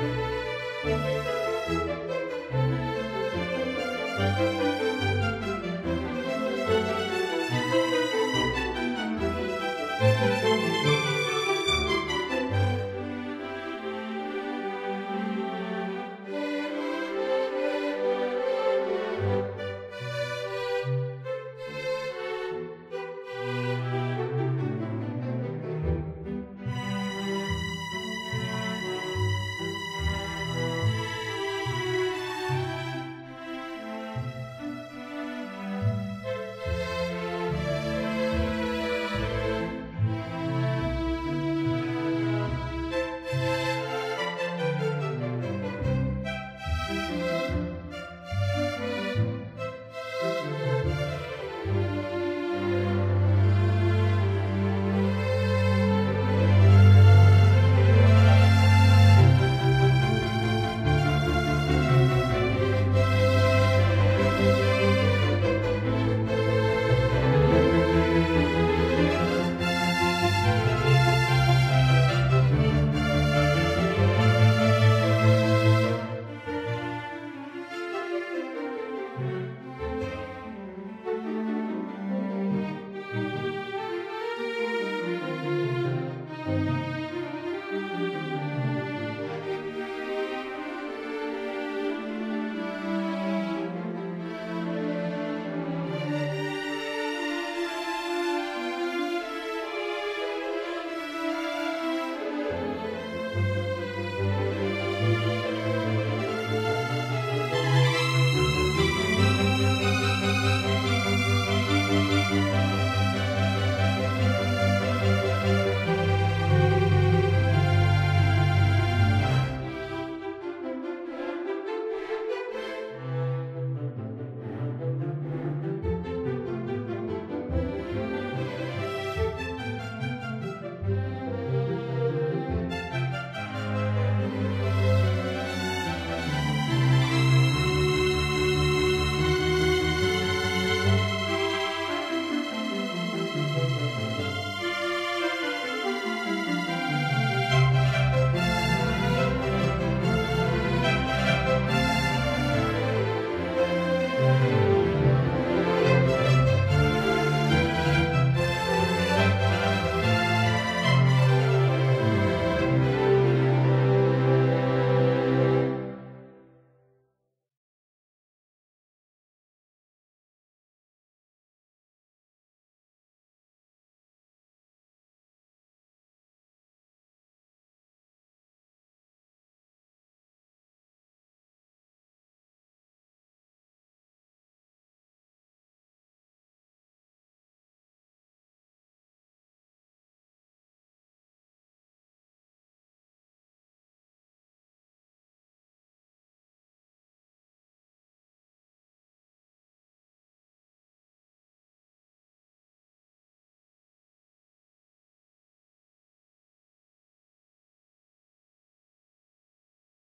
Música